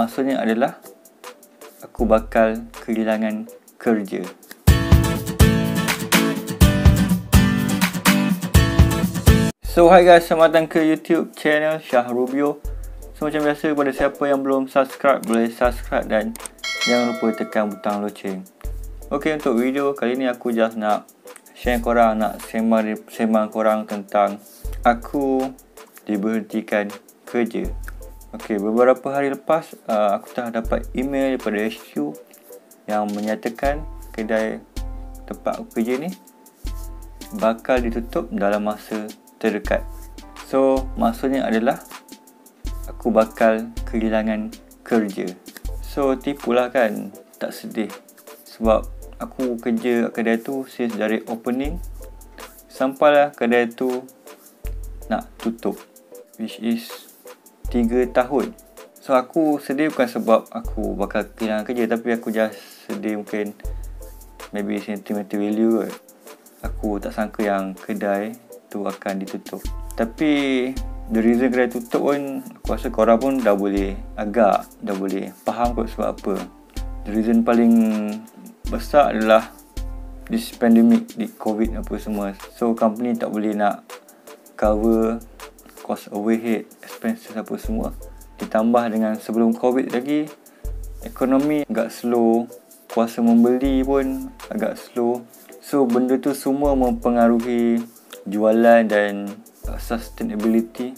maksudnya adalah aku bakal kehilangan kerja. So hi guys, selamat datang ke YouTube channel Syah Rubio. So macam biasa kepada siapa yang belum subscribe, boleh subscribe dan jangan lupa tekan butang loceng. Okay, untuk video kali ni aku just nak share korang, nak sembang, sembang korang tentang aku diberhentikan kerja. Okay, beberapa hari lepas uh, aku telah dapat email daripada HQ yang menyatakan kedai tempat aku kerja ni bakal ditutup dalam masa terdekat. So, maksudnya adalah aku bakal kehilangan kerja. So, tipulah kan, tak sedih. Sebab aku kerja kat kedai tu since dari opening sampailah kedai tu nak tutup. Which is 3 tahun. So, aku sedih bukan sebab aku bakal kehilangan kerja tapi aku just sedih mungkin maybe sentimental value kot. Aku tak sangka yang kedai tu akan ditutup tapi the reason kedai tutup pun aku rasa korang pun dah boleh agak dah boleh faham kot sebab apa the reason paling besar adalah this pandemic di covid apa semua so company tak boleh nak cover cost overhead expenses apa semua ditambah dengan sebelum covid lagi ekonomi agak slow kuasa membeli pun agak slow so benda tu semua mempengaruhi jualan dan uh, sustainability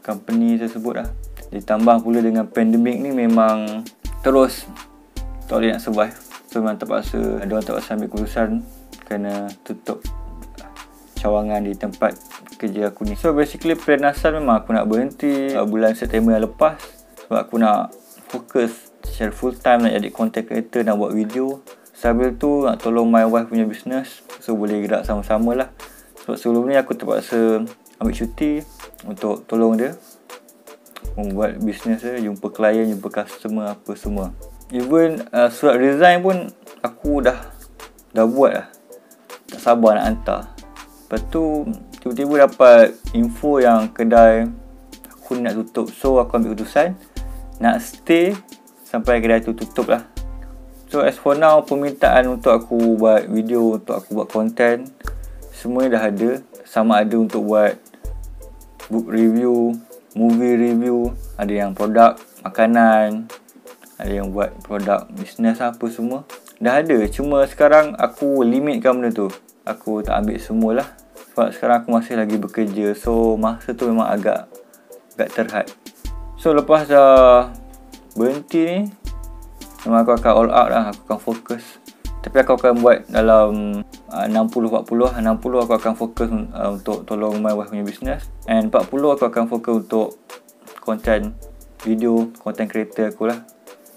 company tersebut lah. Ditambah pula dengan pandemik ni memang terus tak boleh nak survive. So memang terpaksa, ada orang terpaksa ambil keputusan kena tutup cawangan di tempat kerja aku ni. So basically plan asal memang aku nak berhenti uh, bulan September yang lepas sebab aku nak fokus secara full time nak jadi content creator nak buat video. Sambil tu nak tolong my wife punya business so boleh gerak sama-sama lah. Sebab sebelum ni aku terpaksa ambil cuti untuk tolong dia membuat bisnes dia, jumpa klien, jumpa customer apa semua. Even uh, surat resign pun aku dah dah buat lah. Tak sabar nak hantar. Lepas tu tiba-tiba dapat info yang kedai aku nak tutup. So aku ambil keputusan nak stay sampai kedai tu tutup lah. So as for now permintaan untuk aku buat video, untuk aku buat content semua dah ada. Sama ada untuk buat book review movie review. Ada yang produk makanan ada yang buat produk bisnes apa semua. Dah ada. Cuma sekarang aku limitkan benda tu. Aku tak ambil semualah sebab sekarang aku masih lagi bekerja. So masa tu memang agak agak terhad. So lepas dah berhenti ni memang aku akan all out lah. Aku akan fokus. Tapi aku akan buat dalam uh, 60-40 60 aku akan fokus uh, untuk tolong my wife punya business. And 40 aku akan fokus untuk content video content creator aku lah.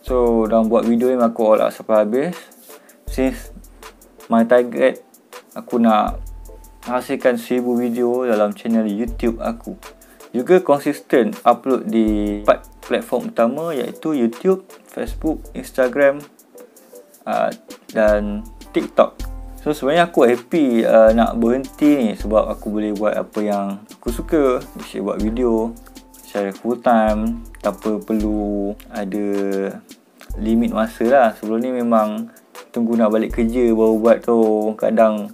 So dalam buat video ni aku all out sampai habis. Since my target aku nak hasilkan 1000 video dalam channel youtube aku juga konsisten upload di 4 platform utama iaitu youtube facebook instagram uh, dan TikTok. So sebenarnya aku happy uh, nak berhenti ni sebab aku boleh buat apa yang aku suka. Bisa buat video secara full time tanpa perlu ada limit masa lah. Sebelum ni memang tunggu nak balik kerja baru buat tu kadang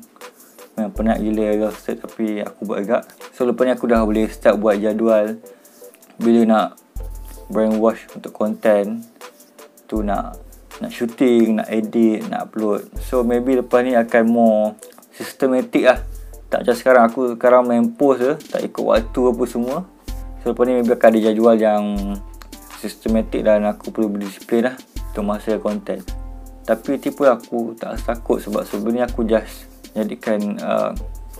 memang penat gila rasa tapi aku buat agak. So lepas ni aku dah boleh start buat jadual bila nak brainwash untuk content tu nak nak shooting, nak edit, nak upload. So maybe lepas ni akan more systematic lah. Tak macam sekarang aku sekarang main post je, tak ikut waktu apa semua. So lepas ni maybe akan ada jadual yang systematic dan aku perlu berdisiplin lah untuk masa konten. Tapi tipu aku tak takut sebab sebenarnya aku just jadikan uh,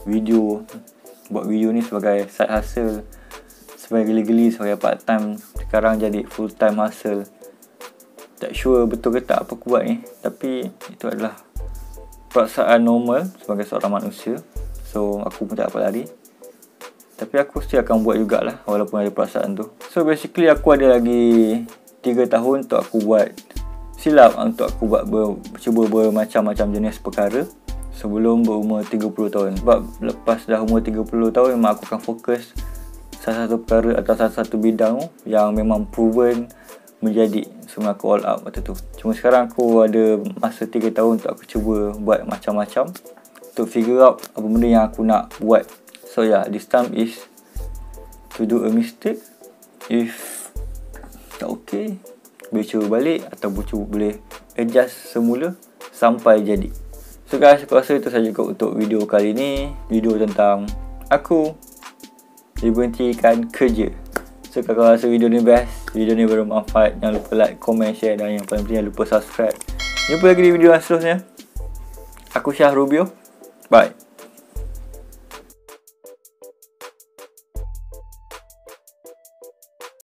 video buat video ni sebagai side hustle sebagai geli-geli sebagai part time sekarang jadi full time hustle. Tak sure betul ke tak apa aku buat ni tapi itu adalah perasaan normal sebagai seorang manusia. So aku pun tak apa lari. Tapi aku still akan buat jugalah walaupun ada perasaan tu. So basically aku ada lagi 3 tahun untuk aku buat silap untuk aku buat ber, cuba bermacam-macam jenis perkara sebelum berumur 30 tahun. Sebab lepas dah umur 30 tahun memang aku akan fokus salah satu perkara atau salah satu bidang yang memang proven menjadi Semua aku all out waktu tu. Cuma sekarang aku ada masa 3 tahun untuk aku cuba buat macam-macam To figure out apa benda yang aku nak buat. So yeah, this time is To do a mistake. If tak okay Boleh cuba balik Atau boleh adjust semula Sampai jadi So guys, aku rasa itu saja untuk video kali ni. Video tentang Aku Diberhentikan kerja. So kalau rasa video ni best. Video ni bermanfaat. Jangan lupa like, komen, share Dan yang paling penting jangan lupa subscribe. Jumpa lagi di video seterusnya. Aku Syah Rubio. Bye